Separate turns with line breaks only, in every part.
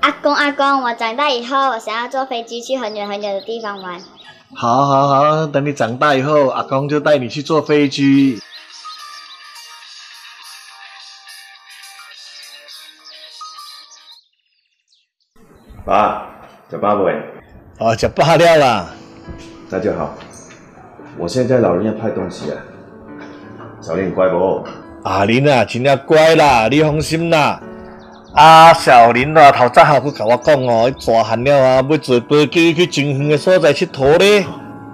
阿公阿公，我长大以后，我想要坐飞机去很远很远的地方玩。
好，好，好，等你长大以后，阿公就带你去坐飞机。
爸，吃饱未？
哦，吃饱了啦。
那就好。我现在老人要派东西啊。小林乖不？
阿林啊，真正乖啦，你放心啦。啊，小林啊，头早好去甲我讲哦，伊大汉了啊，要坐飞机去真远的所在佚佗咧。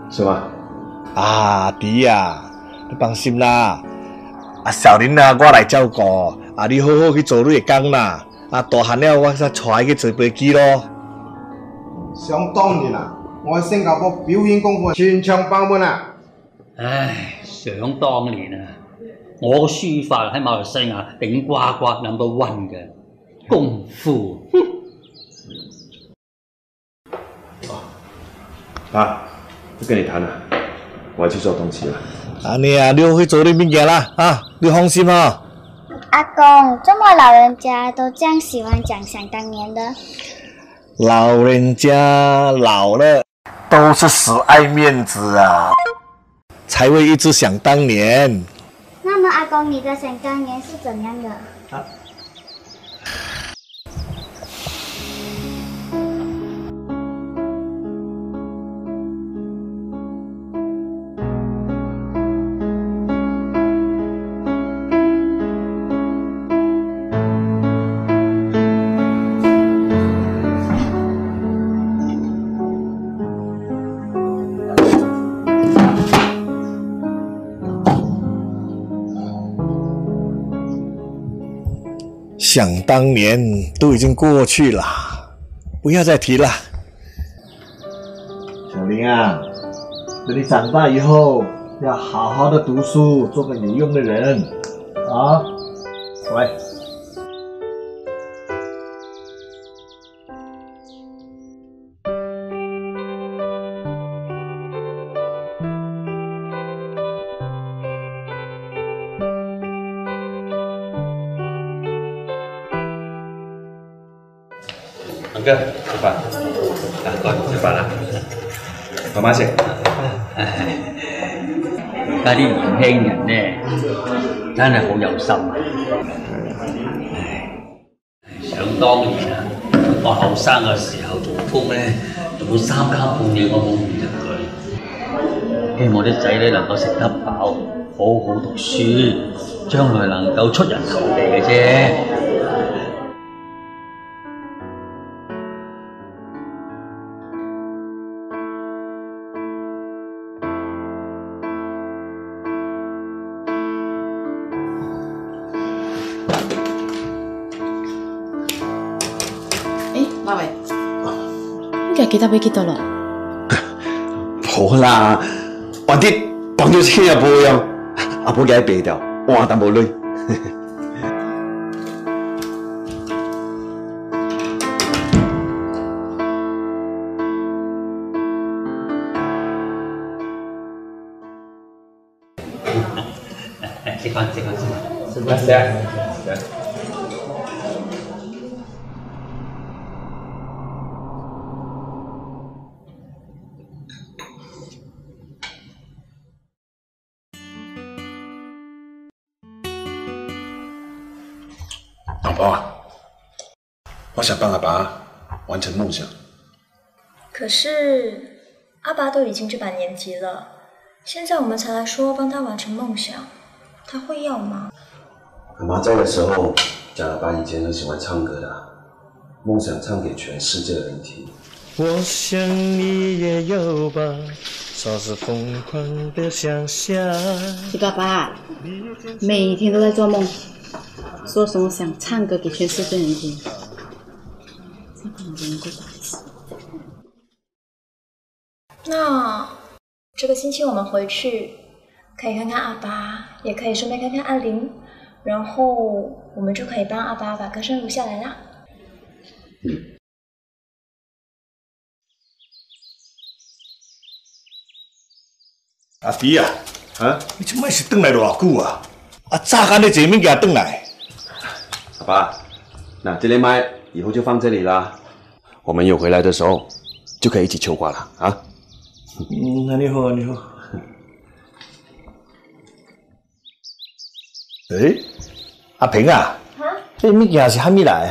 是吗？
啊，弟啊，你放心啦。啊，小林啊，我来照顾。啊，你好好去做你的工啦。啊，大汉了，我再带伊去坐飞机咯。
想当年啊，我喺新加坡表演功夫全场爆满啊！
唉，想当年啊，我個書法喺马来西亚顶呱呱 number one 嘅功夫。
爸，不跟你谈了，我要去做东西了。
啊，你啊，你好去做你物件啦，啊，你放心哦。
阿公，这么老人家都这样喜欢讲想当年的？
老人家老了都是死爱面子啊，才会一直想当年。
那么，阿公，你的想当年是怎样的？
想当年都已经过去了，不要再提了。小林啊，等你长大以后要好好的读书，做个有用的人啊！
乖。哥，食飯。啊，過嚟食飯啦。慢慢食。
而 家啲年輕人咧，真係好有心啊！唉，想當年啊，我後生嘅時候做工咧，做到三更半夜我冇唔得佢。希望啲仔咧能夠食得飽，好好讀書，將來能夠出人頭地嘅啫。
你家記得買幾多咯？
冇啦，我啲綁咗車又冇用，阿婆嘅病 掉，哇但冇累。
食飯食飯食飯。
食咩食
老婆啊，我想帮阿爸完成梦想。
可是阿爸都已经这把年纪了，现在我们才来说帮他完成梦想，他会要吗？
阿妈在的时候，讲阿爸以前很喜欢唱歌的，梦想唱给全世界的人听。
我想你也有吧，少是疯狂的想象。
你爸爸，每天都在做梦，说什么想唱歌给全世界人听。
那这个星期我们回去，可以看看阿爸，也可以顺便看看阿玲，然后我们就可以帮阿爸把歌声录下来啦。
阿弟啊，
啊，
你这摆是等来偌久啊？啊，早干你坐物件转来？
阿爸，那，这连麦
以后就放这里啦。我们有回来的时候，就可以一起求花了啊。
嗯，那你好，你好。哎，阿平啊，这物件是虾米来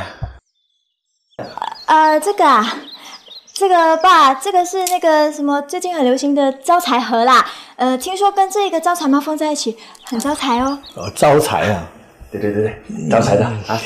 啊？
呃，这个啊，这个爸，这个是那个什么最近很流行的招财盒啦。呃，听说跟这个招财猫放在一起很招财哦。
哦，招财啊！
对对对对，招财的啊。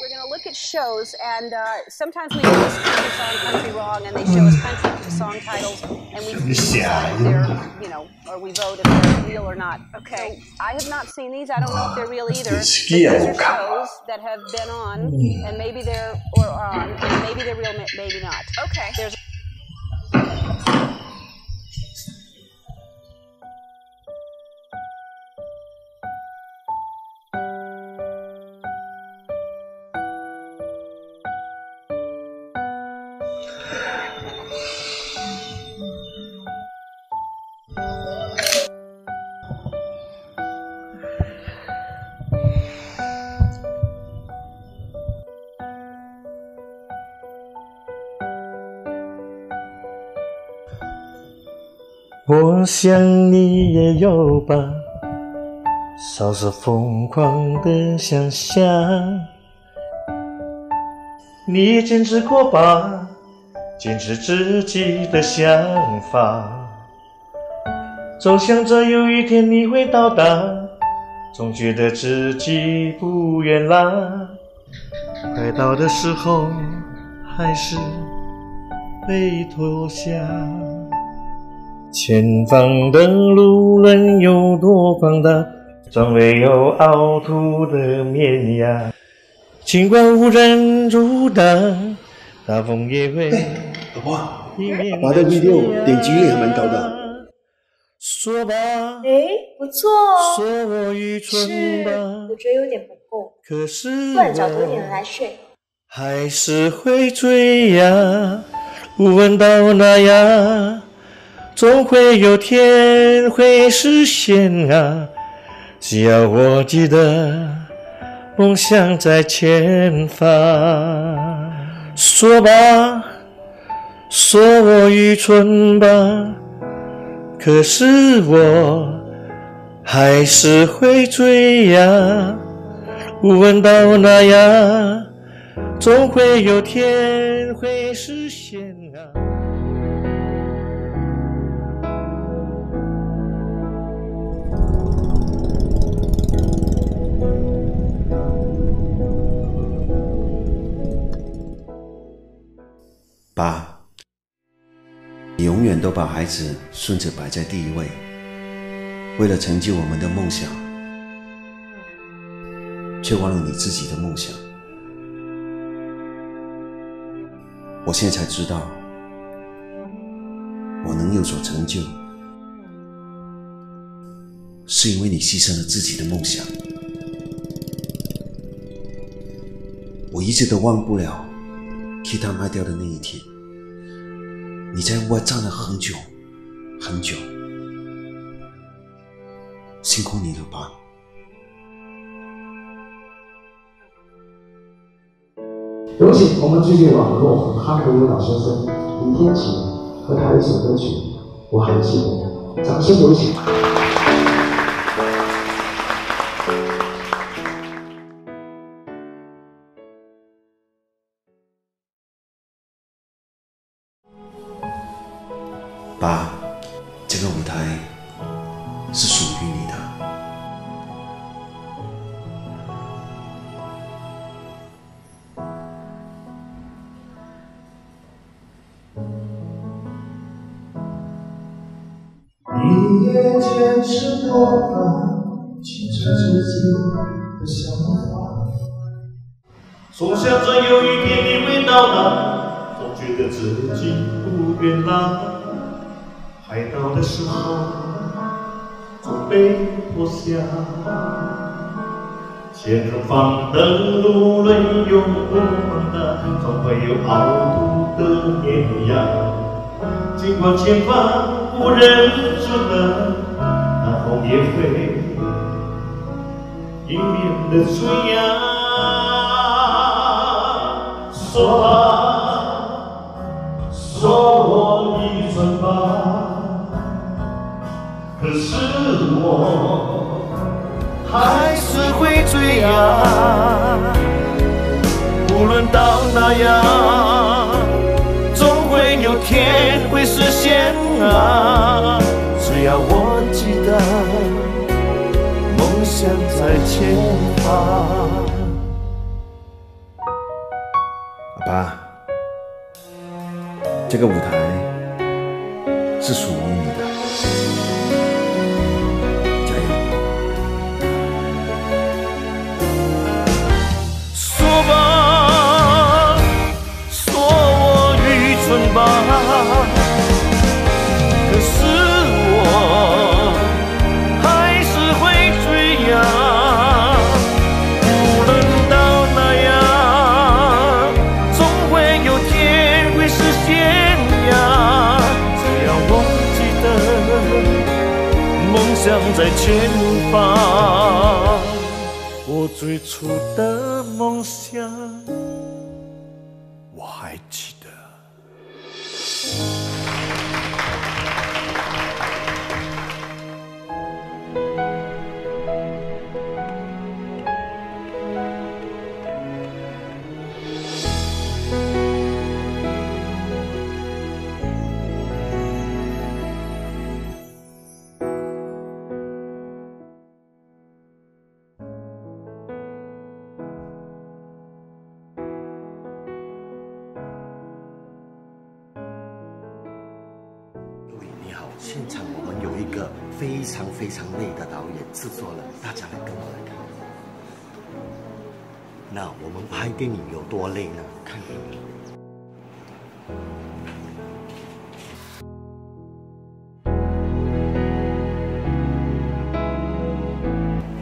We're going to look at shows, and uh, sometimes we do this country song, country wrong, and they show us country song titles, and we decide if they're, you know, or we vote if they're real or not. Okay. So I have not seen these. I don't know if they're real either. But these are shows that have been on, and maybe they're or on, and maybe they're real, ma- maybe not. Okay. There's
我想你也有吧，少是疯狂的想象。你也坚持过吧，坚持自己的想法。总想着有一天你会到达，总觉得自己不远啦。快到的时候，还是被拖下。前方的路能有多广大，从未有凹凸的面呀。尽管无人阻挡，大风也会
老婆，我的 video 点击率还蛮高的。
说吧，
诶，不错哦。
说我愚
是
蠢吧，，
我觉得有点不够，
可是
不然找多一点人
我
来睡。
还是会追呀，无论到哪呀，总会有天会实现啊！只要我记得，梦想在前方。说吧，说我愚蠢吧，可是我还是会追呀，无论到哪呀。总会有天会实现啊！
都把孩子、孙子摆在第一位，为了成就我们的梦想，却忘了你自己的梦想。我现在才知道，我能有所成就，是因为你牺牲了自己的梦想。我一直都忘不了替他卖掉的那一天，你在屋外站了很久很久，辛苦你了，吧。
有请我们最近网络很夯的舞蹈先生李天齐和他的一首歌曲《我还记得》，掌声有请。
你
也坚持过吧，坚持自己的想法。
总想着有一天你会到达，总觉得自己不远啦。海到的时候，总被拖下。前方的路轮有多广大，总会有凹凸的绵呀。尽管前方无人阻挡，大风也会迎面的追呀，说吧，说我愚蠢吧，可是我还是会追呀，无论到哪样，啊，只要我记得。梦想在前方。
阿爸，这个舞台是属于你的，
在前方。我最初的
个非常非常累的导演制作了，大家来跟我来看。那我们拍电影有多累呢？看电影。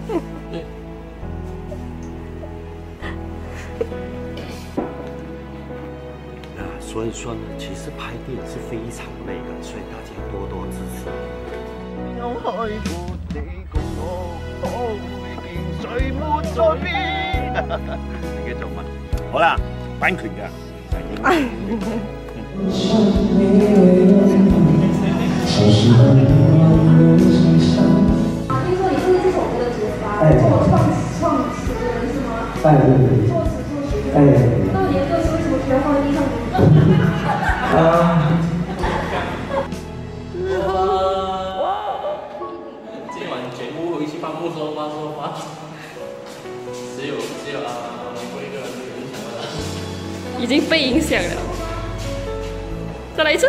那所以说呢，其实拍电影是非常累的，所以大家多多支持。
我，可會見誰沒在變？你嘅做乜？好啦，版權㗎。
听说你是这首歌的主发作创创词的人是吗？哎，对对。作词作曲。哎。那你的歌词为什么需要放在地上。
被影响了。
再来一次。